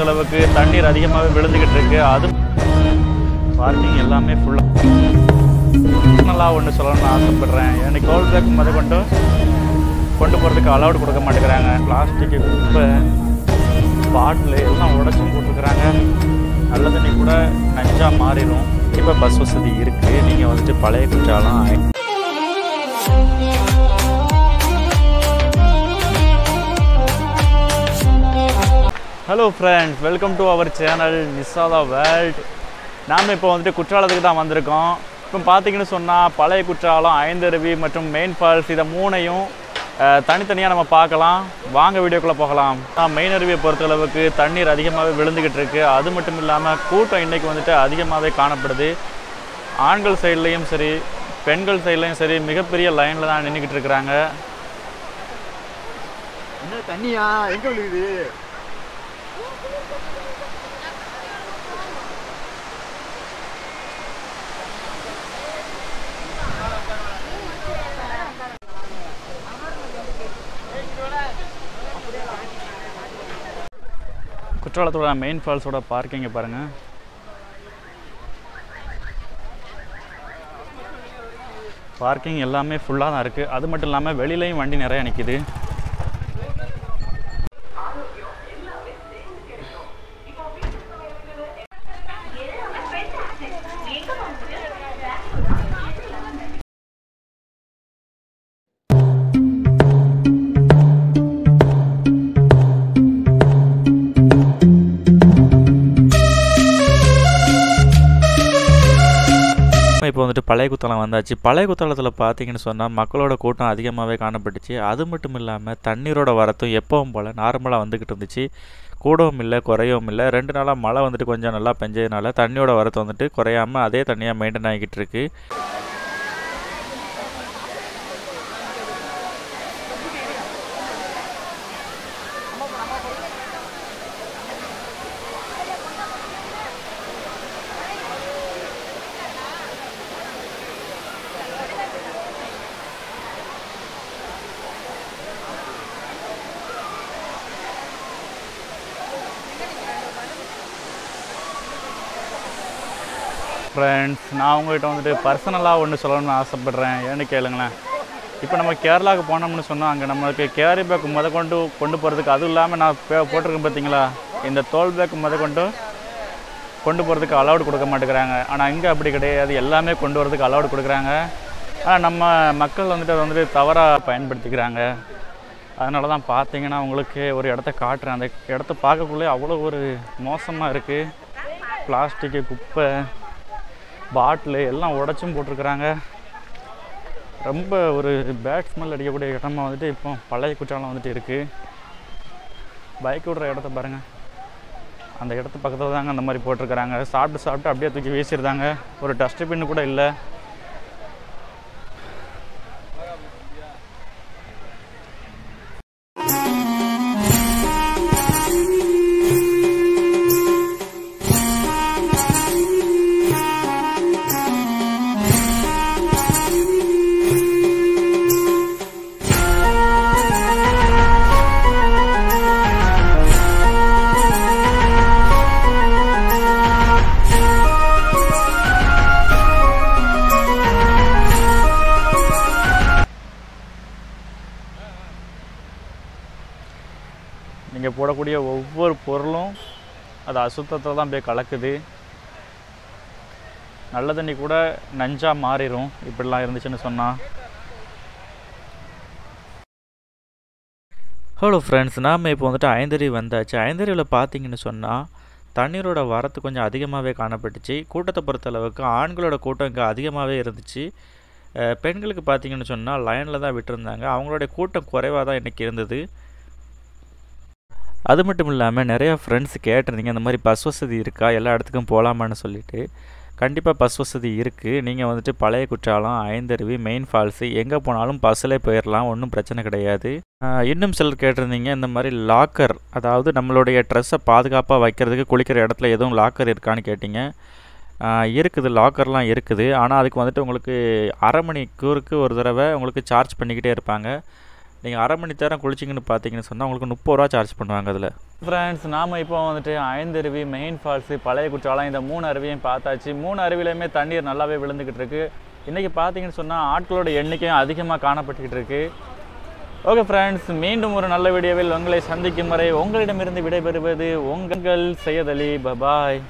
அளவுக்கு தண்ணீர் அதிகமாகவே விழுந்துக்கிட்டு இருக்கு. அது பார்க்கிங் எல்லாமே ஃபுல்லாக நல்லா ஒன்று சொல்லணும்னு ஆசைப்பட்றேன். எனக்கு கோல் பேக் முத கொண்டு கொண்டு போகிறதுக்கு அலௌட் கொடுக்க மாட்டேங்கிறாங்க. பிளாஸ்டிக்கு குப்பை பாட்டில் எல்லாம் உடச்சும் போட்டுருக்குறாங்க நல்ல தண்ணி கூட நஞ்சாக மாறிடும். இப்போ பஸ் வசதி இருக்குது நீங்கள் வந்துட்டு பழைய Courtallam hello friends welcome to our channel நிசாதா world நாம் இப்போ வந்துட்டு குற்றாலத்துக்கு தான் வந்திருக்கோம். இப்போ பார்த்தீங்கன்னு சொன்னால் பழைய குற்றாலம் ஐந்தருவி மற்றும் மெயின் ஃபால்ஸ் இதை மூணையும் தனித்தனியாக நம்ம பார்க்கலாம். வாங்க வீடியோக்குள்ளே போகலாம். மெயின் அருவியை பொறுத்தளவுக்கு தண்ணீர் அதிகமாகவே விழுந்துக்கிட்டு இருக்குது அது மட்டும் இல்லாமல் கூட்டம் இன்றைக்கி வந்துட்டு அதிகமாகவே காணப்படுது. ஆண்கள் சைட்லேயும் சரி பெண்கள் சைட்லேயும் சரி மிகப்பெரிய லைனில் தான் நின்றுக்கிட்டு இருக்கிறாங்க. என்ன தண்ணியா? எங்கே விழுகுது? குற்றாலத்தோட மெயின் ஃபால்ஸோட பார்க்கிங்கை பாருங்கள் பார்க்கிங் எல்லாமே ஃபுல்லாக தான் இருக்குது அது மட்டும் இல்லாமல் வெளியிலையும் வண்டி நிறைய நிற்கிது பழைய குத்தாலம் வந்தாச்சு. பழைய குத்தாலத்தில் பார்த்தீங்கன்னு சொன்னால் மக்களோட கூட்டம் அதிகமாகவே காணப்பட்டுச்சு. அது மட்டும் இல்லாமல் தண்ணீரோட வரத்தும் எப்பவும் போல் நார்மலாக வந்துக்கிட்டு இருந்துச்சு. கூடவும் இல்லை குறையவும் இல்லை. ரெண்டு நாளாக மழை வந்துட்டு கொஞ்சம் நல்லா பெஞ்சதுனால தண்ணியோட வரத்து வந்துட்டு குறையாமல் அதே தண்ணியாக மெயின்டைன் ஆகிக்கிட்டு இருக்கு. ஃப்ரெண்ட்ஸ் நான் உங்கள்கிட்ட வந்துட்டு பர்சனலாக ஒன்று சொல்லணும்னு ஆசைப்பட்றேன். ஏன்னு கேளுங்களேன். இப்போ நம்ம கேரளாவுக்கு போனோம்னு சொன்னால் அங்கே நம்மளுக்கு கேரி பேக் முத கொண்டு கொண்டு போகிறதுக்கு அதுவும் இல்லாமல் நான் பே- போட்டிருக்கேன் பார்த்தீங்களா இந்த தோல் பேக் முத கொண்டு கொண்டு போகிறதுக்கு அலௌடு கொடுக்க மாட்டேங்கிறாங்க. ஆனால் இங்கே அப்படி கிடையாது. எல்லாமே கொண்டு வரதுக்கு அலௌடு கொடுக்குறாங்க. ஆனால் நம்ம மக்கள் வந்துட்டு அதை வந்துட்டு தவறாக பயன்படுத்திக்கிறாங்க. அதனால தான் பார்த்தீங்கன்னா உங்களுக்கு ஒரு இடத்த காட்டுறேன். அந்த இடத்த பார்க்கக்குள்ளே அவ்வளோ ஒரு மோசமாக இருக்குது பிளாஸ்டிக்கு குப்பை பாட்டிலு எல்லாம் உடச்சும் போட்டிருக்கிறாங்க. ரொம்ப ஒரு பேட் ஸ்மெல் அடிக்கக்கூடிய இடமா வந்துட்டு இப்போ பழைய குற்றாலம் வந்துட்டு இருக்குது பைக் விடுற இடத்த பாருங்கள் அந்த இடத்து பக்கத்தில் தாங்க அந்த மாதிரி போட்டிருக்கிறாங்க. சாப்பிட்டு சாப்பிட்டு அப்படியே தூக்கி வீசிடுறாங்க. ஒரு டஸ்ட்பின் கூட இல்லை. நீங்கள் போடக்கூடிய ஒவ்வொரு பொருளும் அது அசுத்தத்தை தான் போய் கலக்குது. நல்ல தண்ணி கூட நஞ்சாக மாறிடும் இப்படிலாம் இருந்துச்சுன்னு சொன்னால் ஹலோ ஃப்ரெண்ட்ஸ் நாம் இப்போ வந்துட்டு ஐந்தறி வந்தாச்சு. ஐந்தறிவில் பார்த்தீங்கன்னு சொன்னால் தண்ணீரோட வரத்து கொஞ்சம் அதிகமாகவே காணப்பட்டுச்சு. கூட்டத்தை பொறுத்தளவுக்கு ஆண்களோட கூட்டம் இங்கே அதிகமாகவே இருந்துச்சு. பெண்களுக்கு பார்த்தீங்கன்னு சொன்னால் லைனில் தான் விட்டுருந்தாங்க. அவங்களுடைய கூட்டம் குறைவாக தான் இன்றைக்கி இருந்தது. அது மட்டும் இல்லாமல் நிறையா ஃப்ரெண்ட்ஸ் கேட்டிருந்தீங்க இந்த மாதிரி பஸ் வசதி இருக்கா? எல்லா இடத்துக்கும் போகலாமான்னு சொல்லிட்டு. கண்டிப்பாக பஸ் வசதி இருக்குது நீங்கள் வந்துட்டு பழைய குற்றாலம் ஐந்தருவி மெயின் ஃபால்ஸு எங்கே போனாலும் பஸ்ஸில் போயிடலாம் ஒன்றும் பிரச்சனை கிடையாது. இன்னும் சிலர் கேட்டிருந்தீங்க இந்த மாதிரி லாக்கர் அதாவது நம்மளுடைய ட்ரெஸ்ஸை பாதுகாப்பாக வைக்கிறதுக்கு குளிக்கிற இடத்துல எதுவும் லாக்கர் இருக்கான்னு கேட்டிங்க. இருக்குது லாக்கர்லாம் இருக்குது. ஆனால் அதுக்கு வந்துட்டு உங்களுக்கு அரை மணிக்கூருக்கு ஒரு தடவை உங்களுக்கு சார்ஜ் பண்ணிக்கிட்டே இருப்பாங்க. நீங்கள் அரை மணி நேரம் குளிச்சிங்கன்னு பார்த்தீங்கன்னு சொன்னால் உங்களுக்கு முப்பது ரூபா சார்ஜ் பண்ணுவாங்க அதில். ஃப்ரெண்ட்ஸ் நாம் இப்போ வந்துட்டு ஐந்தருவி மெயின் ஃபால்ஸு பழைய குற்றாலம் இந்த மூணு அருவியும் பார்த்தாச்சு. மூணு அருவிலையுமே தண்ணீர் நல்லாவே விழுந்துக்கிட்டு இருக்கு. இன்றைக்கி பார்த்தீங்கன்னு சொன்னால் ஆட்களோட எண்ணிக்கையும் அதிகமாக காணப்பட்டுக்கிட்டு இருக்கு. ஓகே ஃப்ரெண்ட்ஸ் மீண்டும் ஒரு நல்ல வீடியோவில் உங்களை சந்திக்கும் வரை உங்களிடமிருந்து விடைபெறுவது உங்கள் செய்யதலி பபாய்.